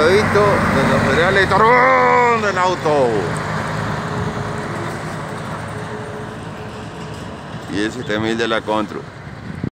pasadito de los federales Torrón del auto. Y el 7000 de la Contru.